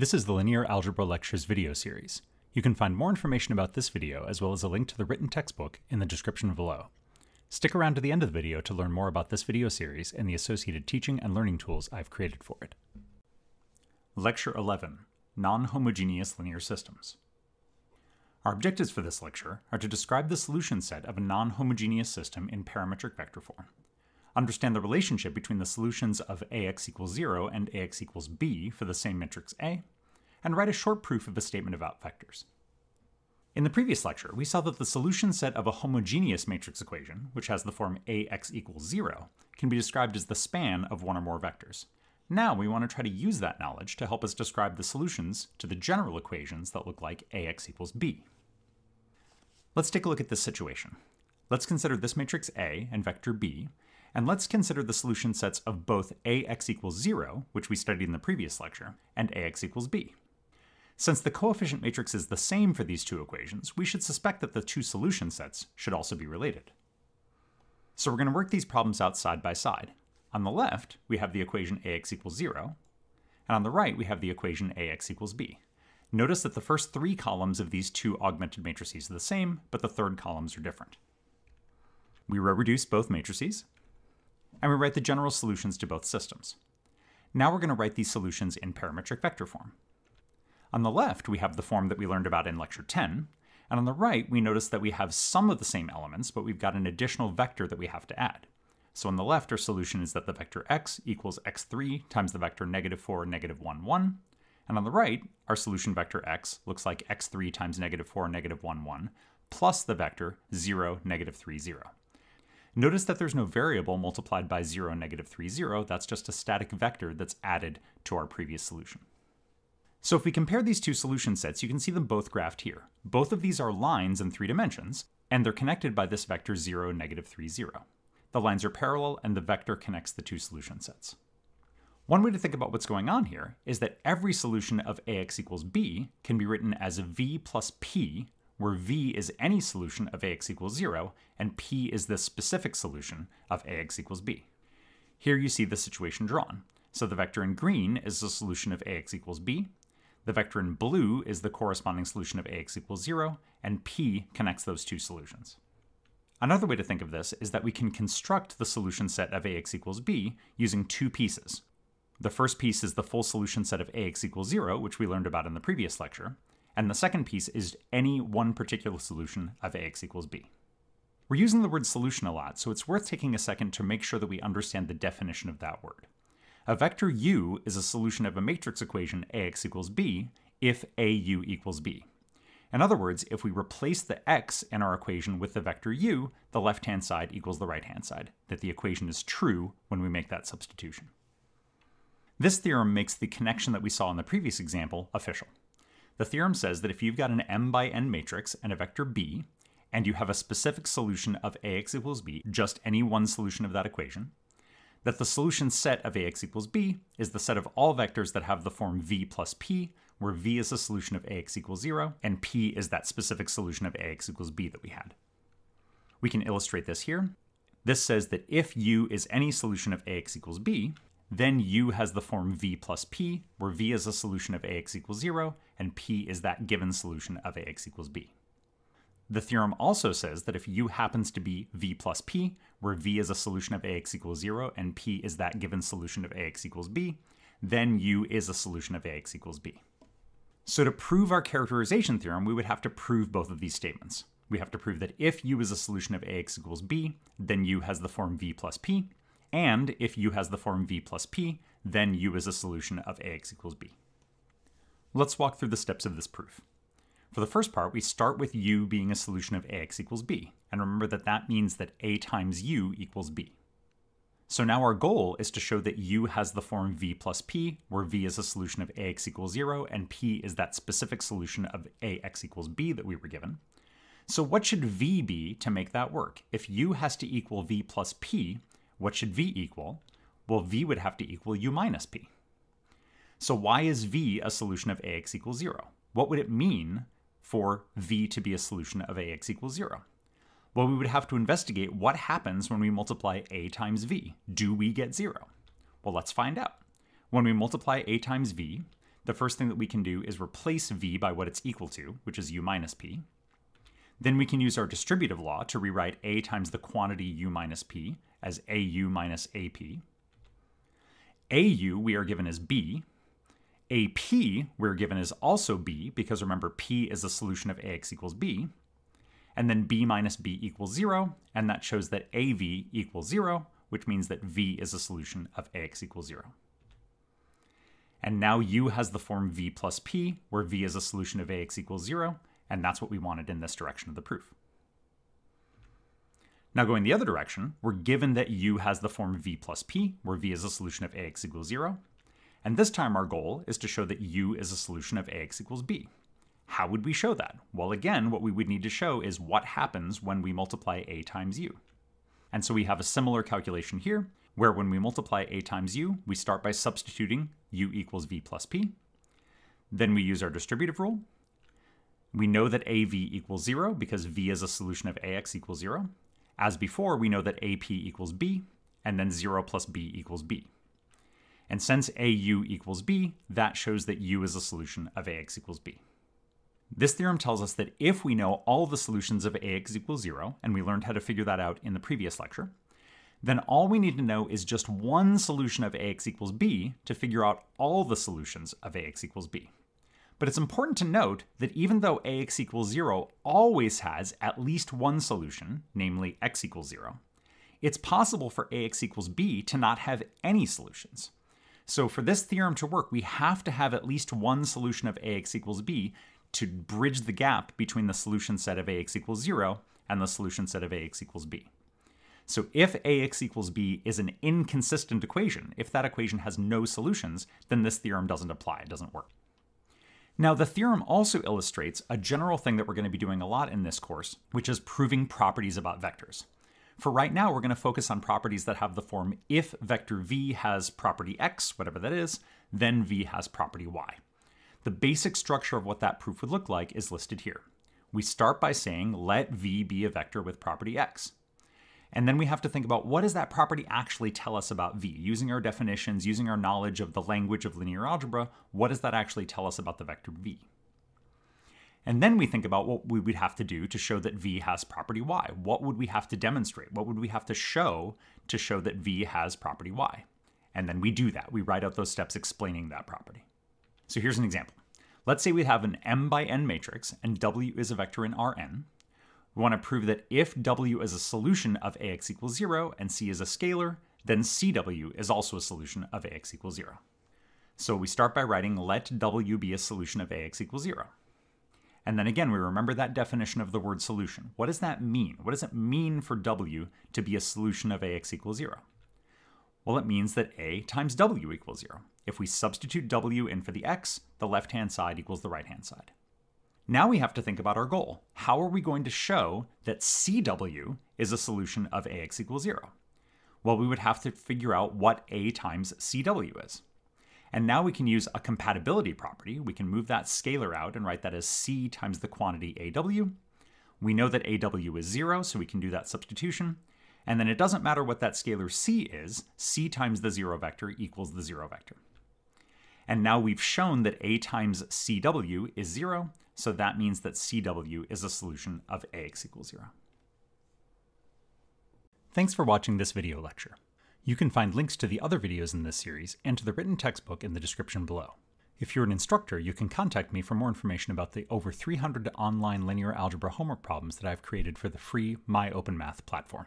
This is the Linear Algebra Lectures video series. You can find more information about this video as well as a link to the written textbook in the description below. Stick around to the end of the video to learn more about this video series and the associated teaching and learning tools I've created for it. Lecture 11, Non-Homogeneous Linear Systems. Our objectives for this lecture are to describe the solution set of a non-homogeneous system in parametric vector form, understand the relationship between the solutions of ax equals 0 and ax equals b for the same matrix A, and write a short proof of a statement about vectors. In the previous lecture, we saw that the solution set of a homogeneous matrix equation, which has the form ax equals 0, can be described as the span of one or more vectors. Now we want to try to use that knowledge to help us describe the solutions to the general equations that look like ax equals b. Let's take a look at this situation. Let's consider this matrix A and vector b, and let's consider the solution sets of both ax equals 0, which we studied in the previous lecture, and ax equals b. Since the coefficient matrix is the same for these two equations, we should suspect that the two solution sets should also be related. So we're going to work these problems out side by side. On the left, we have the equation ax equals 0, and on the right, we have the equation ax equals b. Notice that the first three columns of these two augmented matrices are the same, but the third columns are different. We row reduce both matrices, and we write the general solutions to both systems. Now we're going to write these solutions in parametric vector form. On the left, we have the form that we learned about in lecture 10, and on the right, we notice that we have some of the same elements, but we've got an additional vector that we have to add. So on the left, our solution is that the vector x equals x3 times the vector negative 4, negative 1, 1. And on the right, our solution vector x looks like x3 times negative 4, negative 1, 1, plus the vector 0, negative 3, 0. Notice that there's no variable multiplied by 0, negative 3, 0. That's just a static vector that's added to our previous solution. So if we compare these two solution sets, you can see them both graphed here. Both of these are lines in three dimensions, and they're connected by this vector 0, negative 3, 0. The lines are parallel, and the vector connects the two solution sets. One way to think about what's going on here is that every solution of ax equals b can be written as v plus p, where v is any solution of ax equals 0, and p is the specific solution of ax equals b. Here you see the situation drawn. So the vector in green is the solution of ax equals b, the vector in blue is the corresponding solution of ax equals 0, and p connects those two solutions. Another way to think of this is that we can construct the solution set of ax equals b using two pieces. The first piece is the full solution set of ax equals 0, which we learned about in the previous lecture, and the second piece is any one particular solution of ax equals b. We're using the word solution a lot, so it's worth taking a second to make sure that we understand the definition of that word. A vector u is a solution of a matrix equation ax equals b if au equals b. In other words, if we replace the x in our equation with the vector u, the left-hand side equals the right-hand side, that the equation is true when we make that substitution. This theorem makes the connection that we saw in the previous example official. The theorem says that if you've got an m by n matrix and a vector b, and you have a specific solution of ax equals b, just any one solution of that equation, that the solution set of ax equals b is the set of all vectors that have the form v plus p, where v is a solution of ax equals 0, and p is that specific solution of ax equals b that we had. We can illustrate this here. This says that if u is any solution of ax equals b, then u has the form v plus p, where v is a solution of ax equals 0, and p is that given solution of ax equals b. The theorem also says that if u happens to be v plus p, where v is a solution of ax equals 0 and p is that given solution of ax equals b, then u is a solution of ax equals b. So to prove our characterization theorem, we would have to prove both of these statements. We have to prove that if u is a solution of ax equals b, then u has the form v plus p, and if u has the form v plus p, then u is a solution of ax equals b. Let's walk through the steps of this proof. For the first part, we start with u being a solution of ax equals b, and remember that that means that a times u equals b. So now our goal is to show that u has the form v plus p, where v is a solution of ax equals 0, and p is that specific solution of ax equals b that we were given. So what should v be to make that work? If u has to equal v plus p, what should v equal? Well, v would have to equal u minus p. So why is v a solution of ax equals 0? What would it mean for v to be a solution of ax equals 0? Well, we would have to investigate what happens when we multiply a times v. Do we get 0? Well, let's find out. When we multiply a times v, the first thing that we can do is replace v by what it's equal to, which is u minus p. Then we can use our distributive law to rewrite a times the quantity u minus p as au minus ap. au we are given as b. ap we're given as also b, because remember p is a solution of ax equals b. And then b minus b equals 0, and that shows that av equals 0, which means that v is a solution of ax equals 0. And now u has the form v plus p, where v is a solution of ax equals 0, and that's what we wanted in this direction of the proof. Now going the other direction, we're given that u has the form v plus p, where v is a solution of ax equals 0, and this time our goal is to show that u is a solution of ax equals b. How would we show that? Well, again, what we would need to show is what happens when we multiply a times u. And so we have a similar calculation here, where when we multiply a times u, we start by substituting u equals v plus p. Then we use our distributive rule. We know that av equals 0 because v is a solution of ax equals 0. As before, we know that ap equals b, and then 0 plus b equals b. And since au equals b, that shows that u is a solution of ax equals b. This theorem tells us that if we know all the solutions of ax equals 0, and we learned how to figure that out in the previous lecture, then all we need to know is just one solution of ax equals b to figure out all the solutions of ax equals b. But it's important to note that even though ax equals 0 always has at least one solution, namely x equals 0, it's possible for ax equals b to not have any solutions. So for this theorem to work, we have to have at least one solution of ax equals b to bridge the gap between the solution set of ax equals 0 and the solution set of ax equals b. So if ax equals b is an inconsistent equation, if that equation has no solutions, then this theorem doesn't apply, it doesn't work. Now, the theorem also illustrates a general thing that we're going to be doing a lot in this course, which is proving properties about vectors. For right now, we're going to focus on properties that have the form if vector v has property x, whatever that is, then v has property y. The basic structure of what that proof would look like is listed here. We start by saying let v be a vector with property x. And then we have to think about what does that property actually tell us about v? Using our definitions, using our knowledge of the language of linear algebra, what does that actually tell us about the vector v? And then we think about what we would have to do to show that v has property y. What would we have to demonstrate? What would we have to show to show that v has property y? And then we do that. We write out those steps explaining that property. So here's an example. Let's say we have an m by n matrix and w is a vector in Rn. We want to prove that if w is a solution of ax equals 0 and c is a scalar, then cw is also a solution of ax equals 0. So we start by writing let w be a solution of ax equals 0. And then again, we remember that definition of the word solution. What does that mean? What does it mean for w to be a solution of ax equals 0? Well, it means that a times w equals 0. If we substitute w in for the x, the left-hand side equals the right-hand side. Now we have to think about our goal. How are we going to show that CW is a solution of AX equals 0? Well, we would have to figure out what A times CW is. And now we can use a compatibility property. We can move that scalar out and write that as C times the quantity AW. We know that AW is 0, so we can do that substitution. And then it doesn't matter what that scalar C is, C times the 0 vector equals the 0 vector. And now we've shown that A times CW is 0, so that means that CW is a solution of AX equals 0. Thanks for watching this video lecture. You can find links to the other videos in this series and to the written textbook in the description below. If you're an instructor, you can contact me for more information about the over 300 online linear algebra homework problems that I've created for the free MyOpenMath platform.